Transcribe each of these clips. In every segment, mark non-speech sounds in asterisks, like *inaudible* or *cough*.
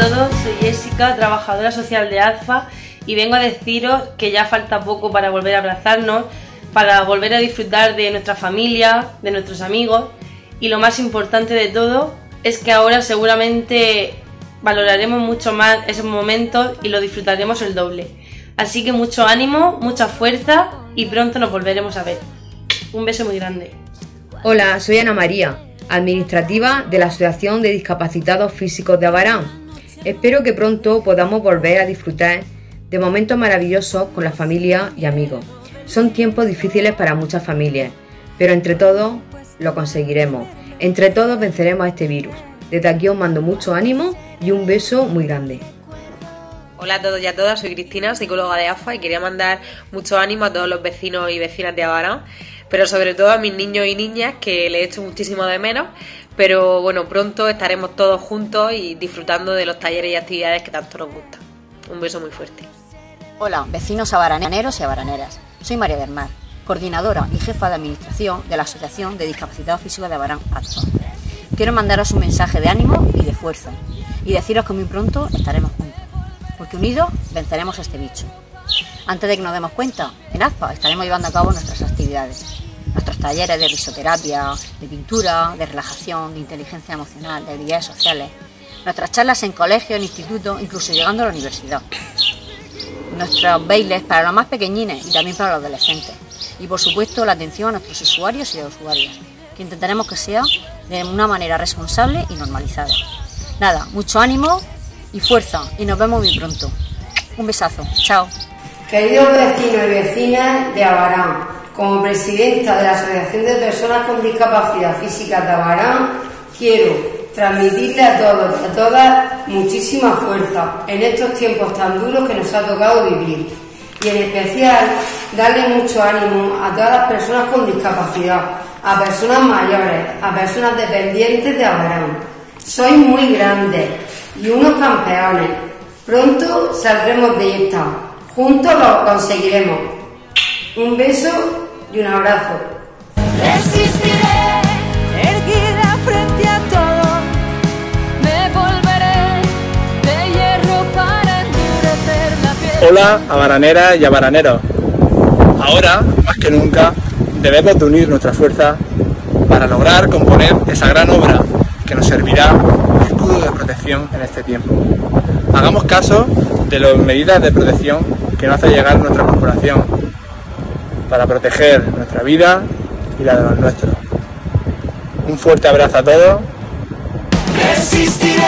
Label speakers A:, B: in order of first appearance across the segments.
A: todos, soy Jessica, trabajadora social de Alfa y vengo a deciros que ya falta poco para volver a abrazarnos, para volver a disfrutar de nuestra familia, de nuestros amigos y lo más importante de todo es que ahora seguramente valoraremos mucho más esos momentos y lo disfrutaremos el doble. Así que mucho ánimo, mucha fuerza y pronto nos volveremos a ver. Un beso muy grande.
B: Hola, soy Ana María, administrativa de la Asociación de Discapacitados Físicos de Abarán. Espero que pronto podamos volver a disfrutar de momentos maravillosos con la familia y amigos. Son tiempos difíciles para muchas familias, pero entre todos lo conseguiremos. Entre todos venceremos a este virus. Desde aquí os mando mucho ánimo y un beso muy grande.
C: Hola a todos y a todas, soy Cristina, psicóloga de AFA y quería mandar mucho ánimo a todos los vecinos y vecinas de Abarán, pero sobre todo a mis niños y niñas que le hecho muchísimo de menos, pero bueno, pronto estaremos todos juntos y disfrutando de los talleres y actividades que tanto nos gustan. Un beso muy fuerte.
D: Hola, vecinos abaraneros y abaraneras. Soy María del Mar, coordinadora y jefa de administración de la Asociación de Discapacitados Físicos de Abarán, ATFA. Quiero mandaros un mensaje de ánimo y de fuerza y deciros que muy pronto estaremos juntos porque unidos venceremos a este bicho. Antes de que nos demos cuenta, en ASPA estaremos llevando a cabo nuestras actividades, talleres de risoterapia, de pintura, de relajación, de inteligencia emocional, de habilidades sociales, nuestras charlas en colegio, en instituto, incluso llegando a la universidad. Nuestros bailes para los más pequeñines y también para los adolescentes. Y por supuesto la atención a nuestros usuarios y usuarias, que intentaremos que sea de una manera responsable y normalizada. Nada, mucho ánimo y fuerza y nos vemos muy pronto. Un besazo, chao.
E: Queridos vecinos y vecinas de Abarán, como presidenta de la Asociación de Personas con Discapacidad Física de Abarán, quiero transmitirle a todos y a todas muchísima fuerza en estos tiempos tan duros que nos ha tocado vivir. Y en especial darle mucho ánimo a todas las personas con discapacidad, a personas mayores, a personas dependientes de Abarán. Sois muy grandes, y unos campeones. Pronto saldremos de esta. Juntos lo conseguiremos. Un beso y un abrazo.
F: Resistiré, erguida frente a todo. Me volveré de hierro para endurecer la piel.
G: Hola, abaraneras y abaraneros. Ahora, más que nunca, debemos de unir nuestra fuerza para lograr componer esa gran obra que nos servirá de escudo de protección en este tiempo. Hagamos caso de las medidas de protección que nos hace llegar nuestra corporación para proteger nuestra vida y la de los nuestros. Un fuerte abrazo a todos.
F: Resistiré,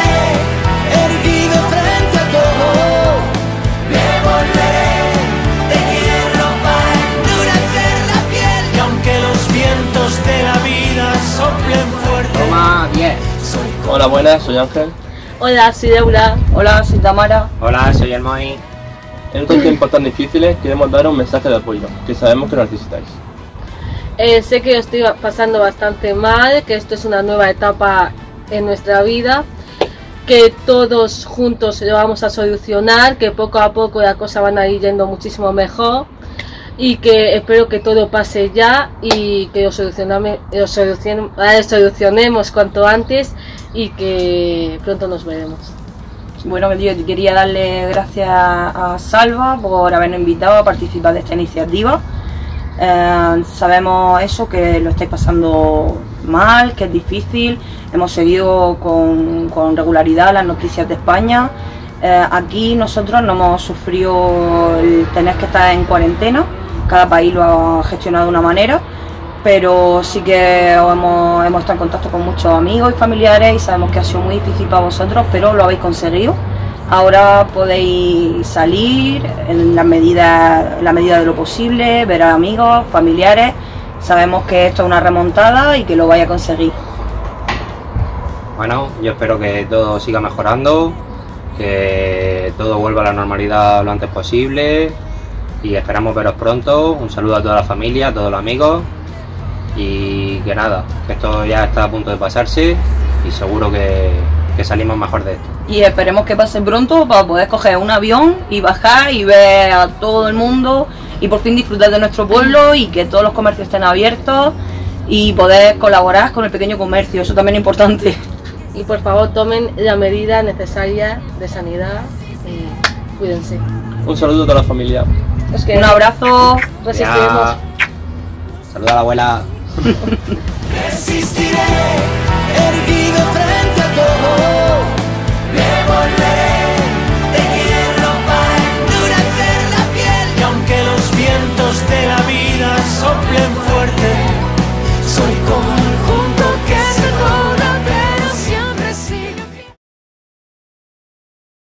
F: erguido frente a todo. Me volveré de hierro para endurecer la piel. Y aunque los vientos de la vida soplen fuerte.
H: Toma 10.
G: Hola, buenas, soy Ángel.
A: Hola, soy Deula.
H: Hola, soy Tamara.
I: Hola, soy el Moi.
G: En estos tiempos tan difíciles queremos dar un mensaje de apoyo, que sabemos que lo necesitáis.
A: Eh, sé que estoy pasando bastante mal, que esto es una nueva etapa en nuestra vida, que todos juntos lo vamos a solucionar, que poco a poco las cosas van a ir yendo muchísimo mejor y que espero que todo pase ya y que lo, lo solucion- solucionemos cuanto antes y que pronto nos veremos.
H: Bueno, quería darle gracias a Salva por habernos invitado a participar de esta iniciativa. Eh, sabemos eso, que lo estáis pasando mal, que es difícil. Hemos seguido con, con regularidad las noticias de España. Eh, aquí nosotros no hemos sufrido el tener que estar en cuarentena. Cada país lo ha gestionado de una manera. Pero sí que hemos, estado en contacto con muchos amigos y familiares y sabemos que ha sido muy difícil para vosotros, pero lo habéis conseguido. Ahora podéis salir en la medida, en la medida de lo posible, ver a amigos, familiares. Sabemos que esto es una remontada y que lo vais a conseguir.
I: Bueno, yo espero que todo siga mejorando, que todo vuelva a la normalidad lo antes posible y esperamos veros pronto. Un saludo a toda la familia, a todos los amigos que nada, que esto ya está a punto de pasarse y seguro que, que salimos mejor de esto.
H: Y esperemos que pase pronto para poder coger un avión y bajar y ver a todo el mundo y por fin disfrutar de nuestro pueblo y que todos los comercios estén abiertos y poder colaborar con el pequeño comercio, eso también es importante.
J: y por favor tomen las medidas necesarias de sanidad y cuídense.
K: Un saludo a toda la familia.
H: Un abrazo.
J: Resistiremos.
I: Ya. Saluda a la abuela. *laughs*
F: Resistiré,